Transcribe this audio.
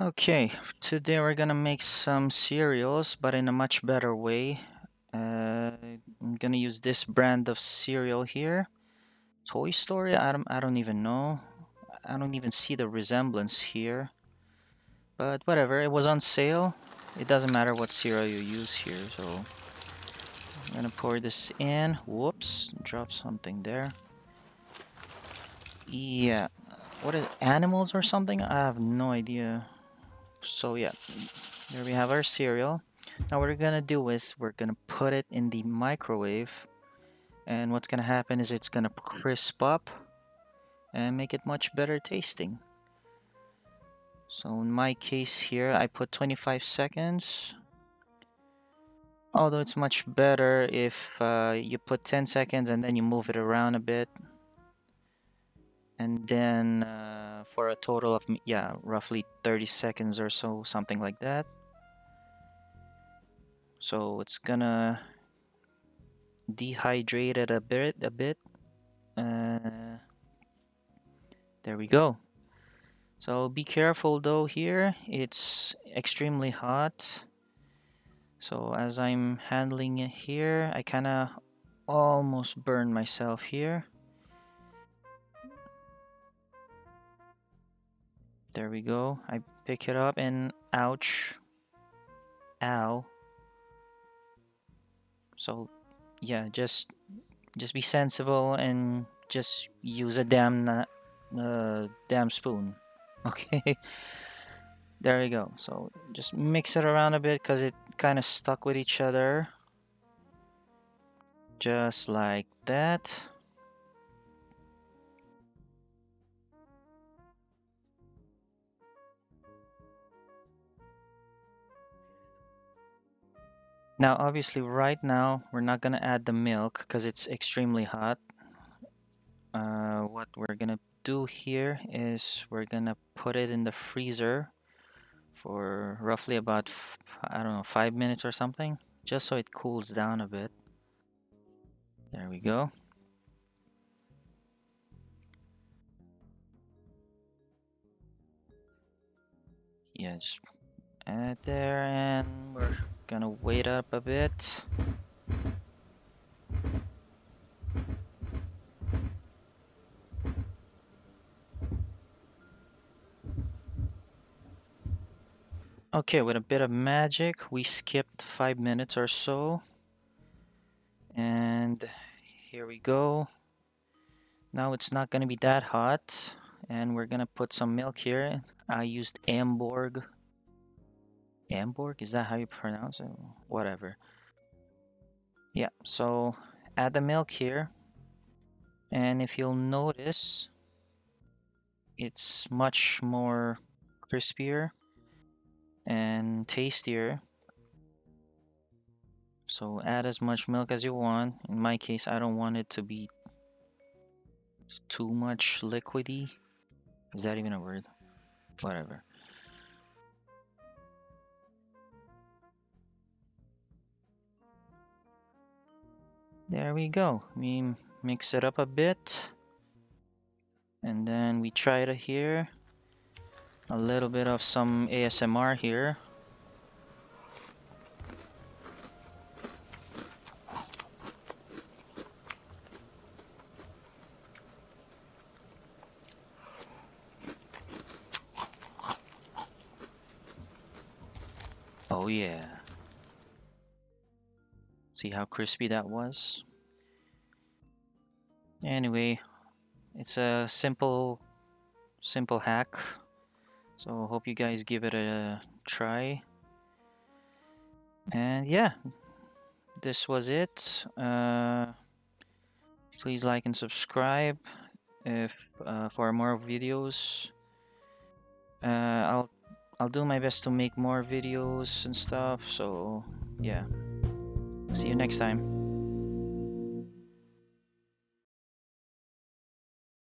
Okay, today we're gonna make some cereals, but in a much better way. Uh, I'm gonna use this brand of cereal here. Toy Story? I don't, I don't even know. I don't even see the resemblance here. But whatever, it was on sale. It doesn't matter what cereal you use here, so... I'm gonna pour this in. Whoops, drop something there. Yeah, what is animals or something? I have no idea. So yeah, there we have our cereal. Now what we're gonna do is we're gonna put it in the microwave and what's gonna happen is it's gonna crisp up and make it much better tasting. So in my case here, I put 25 seconds. Although it's much better if uh, you put 10 seconds and then you move it around a bit and then uh, for a total of yeah roughly 30 seconds or so something like that. So it's gonna dehydrate it a bit a bit. Uh, there we go. So be careful though here. It's extremely hot. So as I'm handling it here I kinda almost burn myself here There we go. I pick it up and ouch. Ow. So yeah, just just be sensible and just use a damn uh, damn spoon. Okay. there you go. So just mix it around a bit because it kind of stuck with each other. Just like that. Now, obviously, right now, we're not going to add the milk because it's extremely hot. Uh, what we're going to do here is we're going to put it in the freezer for roughly about, I don't know, five minutes or something, just so it cools down a bit. There we go. Yeah, just add there and we're Gonna wait up a bit. Okay, with a bit of magic, we skipped five minutes or so. And here we go. Now it's not going to be that hot. And we're going to put some milk here. I used Emborg Amborg? Is that how you pronounce it? Whatever. Yeah, so add the milk here. And if you'll notice, it's much more crispier and tastier. So add as much milk as you want. In my case, I don't want it to be too much liquidy. Is that even a word? Whatever. There we go. We mix it up a bit. And then we try to here. A little bit of some ASMR here. Oh yeah. See how crispy that was? Anyway, it's a simple, simple hack. So hope you guys give it a try. And yeah, this was it. Uh, please like and subscribe if uh, for more videos. Uh, I'll I'll do my best to make more videos and stuff. So yeah. See you next time.